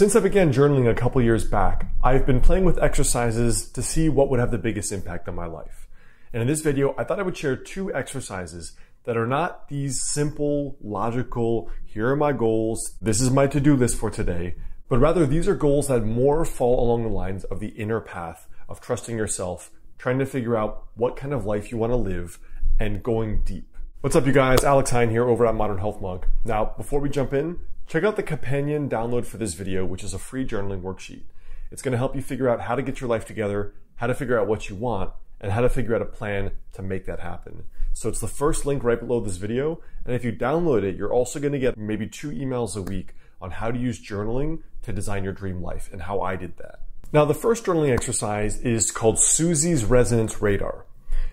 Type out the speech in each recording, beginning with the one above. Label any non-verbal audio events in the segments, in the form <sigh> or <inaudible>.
Since I began journaling a couple years back, I've been playing with exercises to see what would have the biggest impact on my life. And in this video, I thought I would share two exercises that are not these simple, logical, here are my goals, this is my to-do list for today, but rather these are goals that more fall along the lines of the inner path of trusting yourself, trying to figure out what kind of life you want to live, and going deep. What's up, you guys? Alex Heyne here over at Modern Health Monk. Now, before we jump in, Check out the companion download for this video, which is a free journaling worksheet. It's going to help you figure out how to get your life together, how to figure out what you want, and how to figure out a plan to make that happen. So it's the first link right below this video. And if you download it, you're also going to get maybe two emails a week on how to use journaling to design your dream life and how I did that. Now, the first journaling exercise is called Suzy's Resonance Radar.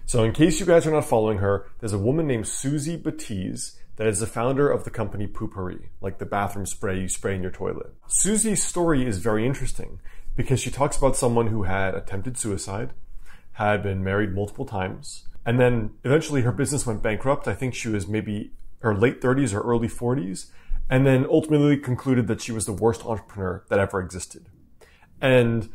So in case you guys are not following her, there's a woman named Suzy Batiz that is the founder of the company Poo-Pourri, like the bathroom spray you spray in your toilet. Suzy's story is very interesting because she talks about someone who had attempted suicide, had been married multiple times, and then eventually her business went bankrupt. I think she was maybe her late 30s or early 40s, and then ultimately concluded that she was the worst entrepreneur that ever existed. And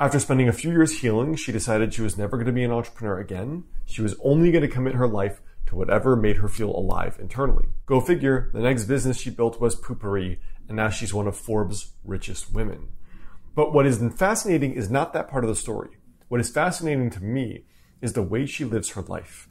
after spending a few years healing, she decided she was never going to be an entrepreneur again. She was only going to commit her life to whatever made her feel alive internally. Go figure, the next business she built was Poo-Pourri, and now she's one of Forbes' richest women. But what is fascinating is not that part of the story. What is fascinating to me is the way she lives her life.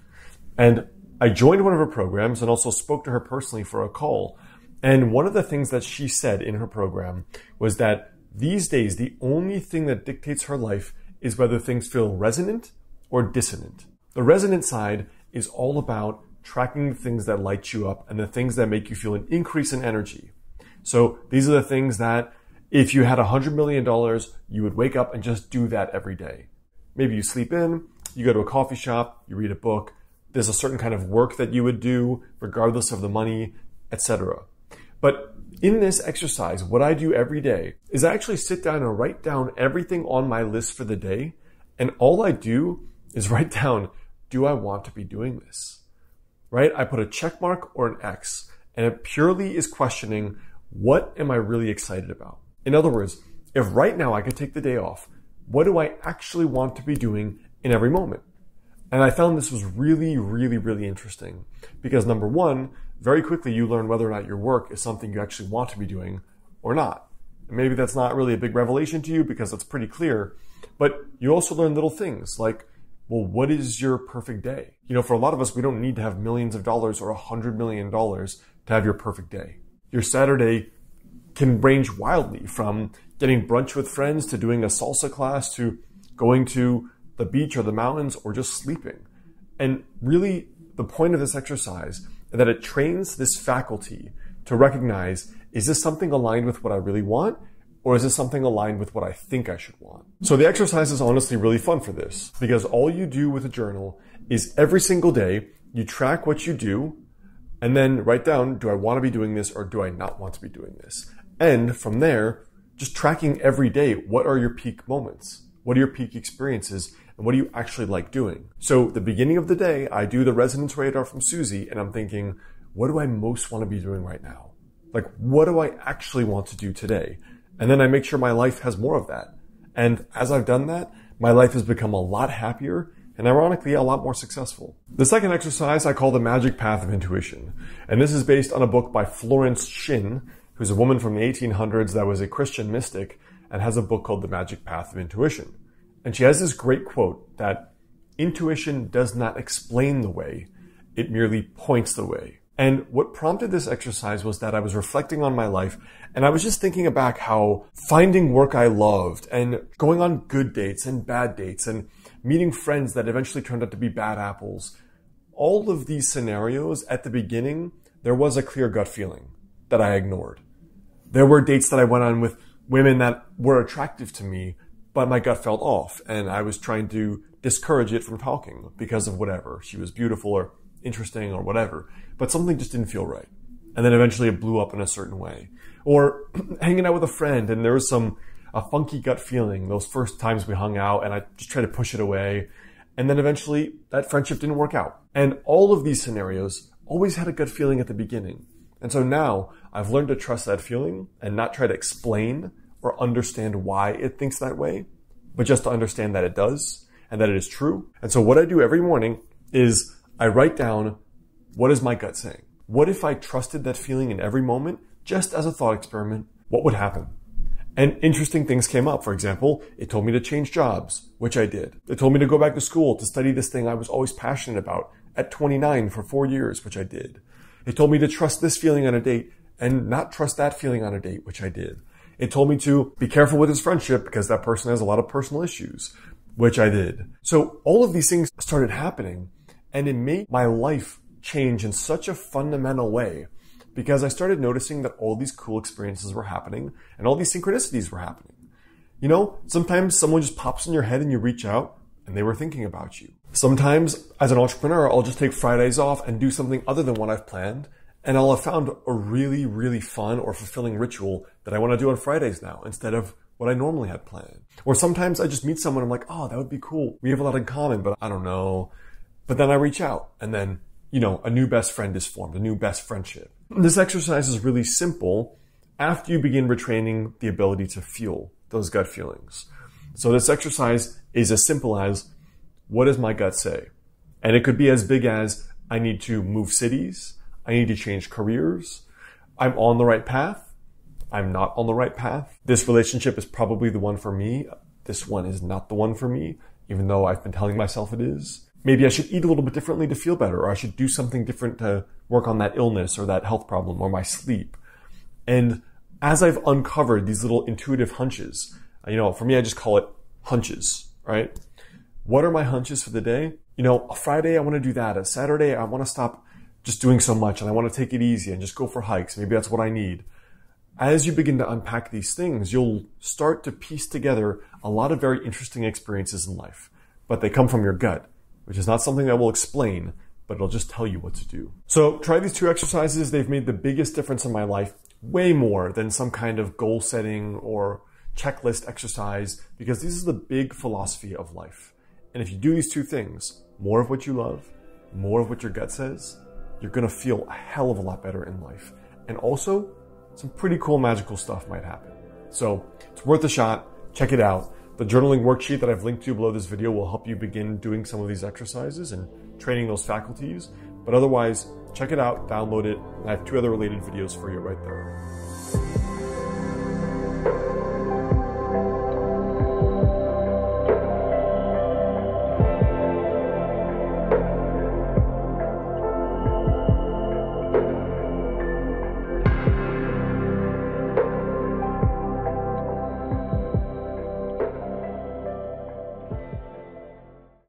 And I joined one of her programs and also spoke to her personally for a call. And one of the things that she said in her program was that these days, the only thing that dictates her life is whether things feel resonant or dissonant. The resonant side is all about tracking the things that light you up and the things that make you feel an increase in energy. So these are the things that if you had a hundred million dollars, you would wake up and just do that every day. Maybe you sleep in, you go to a coffee shop, you read a book, there's a certain kind of work that you would do regardless of the money, etc. But in this exercise, what I do every day is I actually sit down and write down everything on my list for the day. And all I do is write down do I want to be doing this? Right? I put a check mark or an X, and it purely is questioning what am I really excited about? In other words, if right now I could take the day off, what do I actually want to be doing in every moment? And I found this was really, really, really interesting because number one, very quickly you learn whether or not your work is something you actually want to be doing or not. And maybe that's not really a big revelation to you because it's pretty clear, but you also learn little things like well, what is your perfect day? You know, for a lot of us, we don't need to have millions of dollars or a hundred million dollars to have your perfect day. Your Saturday can range wildly from getting brunch with friends to doing a salsa class to going to the beach or the mountains or just sleeping. And really, the point of this exercise is that it trains this faculty to recognize is this something aligned with what I really want? Or is this something aligned with what I think I should want? So the exercise is honestly really fun for this because all you do with a journal is every single day you track what you do and then write down, do I want to be doing this or do I not want to be doing this? And from there, just tracking every day, what are your peak moments? What are your peak experiences? And what do you actually like doing? So the beginning of the day, I do the resonance radar from Suzy and I'm thinking, what do I most want to be doing right now? Like, what do I actually want to do today? And then I make sure my life has more of that. And as I've done that, my life has become a lot happier and ironically a lot more successful. The second exercise I call the magic path of intuition. And this is based on a book by Florence Shinn, who's a woman from the 1800s that was a Christian mystic and has a book called The Magic Path of Intuition. And she has this great quote that intuition does not explain the way, it merely points the way. And what prompted this exercise was that I was reflecting on my life and I was just thinking about how finding work I loved and going on good dates and bad dates and meeting friends that eventually turned out to be bad apples. All of these scenarios at the beginning, there was a clear gut feeling that I ignored. There were dates that I went on with women that were attractive to me, but my gut felt off and I was trying to discourage it from talking because of whatever. She was beautiful or interesting or whatever, but something just didn't feel right. And then eventually it blew up in a certain way. Or <clears throat> hanging out with a friend and there was some, a funky gut feeling those first times we hung out and I just tried to push it away. And then eventually that friendship didn't work out. And all of these scenarios always had a gut feeling at the beginning. And so now I've learned to trust that feeling and not try to explain or understand why it thinks that way, but just to understand that it does and that it is true. And so what I do every morning is I write down what is my gut saying? What if I trusted that feeling in every moment just as a thought experiment? What would happen? And interesting things came up. For example, it told me to change jobs, which I did. It told me to go back to school to study this thing I was always passionate about at 29 for four years, which I did. It told me to trust this feeling on a date and not trust that feeling on a date, which I did. It told me to be careful with his friendship because that person has a lot of personal issues, which I did. So all of these things started happening and it made my life change in such a fundamental way because I started noticing that all these cool experiences were happening and all these synchronicities were happening. You know, sometimes someone just pops in your head and you reach out and they were thinking about you. Sometimes as an entrepreneur, I'll just take Fridays off and do something other than what I've planned. And I'll have found a really, really fun or fulfilling ritual that I want to do on Fridays now instead of what I normally had planned. Or sometimes I just meet someone, I'm like, oh, that would be cool. We have a lot in common, but I don't know. But then I reach out and then, you know, a new best friend is formed, a new best friendship. This exercise is really simple after you begin retraining the ability to feel those gut feelings. So this exercise is as simple as what does my gut say? And it could be as big as I need to move cities. I need to change careers. I'm on the right path. I'm not on the right path. This relationship is probably the one for me. This one is not the one for me, even though I've been telling myself it is maybe I should eat a little bit differently to feel better, or I should do something different to work on that illness or that health problem or my sleep. And as I've uncovered these little intuitive hunches, you know, for me, I just call it hunches, right? What are my hunches for the day? You know, a Friday, I want to do that. A Saturday, I want to stop just doing so much and I want to take it easy and just go for hikes. Maybe that's what I need. As you begin to unpack these things, you'll start to piece together a lot of very interesting experiences in life, but they come from your gut which is not something I will explain, but it'll just tell you what to do. So try these two exercises. They've made the biggest difference in my life, way more than some kind of goal setting or checklist exercise, because this is the big philosophy of life. And if you do these two things, more of what you love, more of what your gut says, you're gonna feel a hell of a lot better in life. And also, some pretty cool magical stuff might happen. So it's worth a shot. Check it out. The journaling worksheet that I've linked to below this video will help you begin doing some of these exercises and training those faculties. But otherwise, check it out, download it. I have two other related videos for you right there.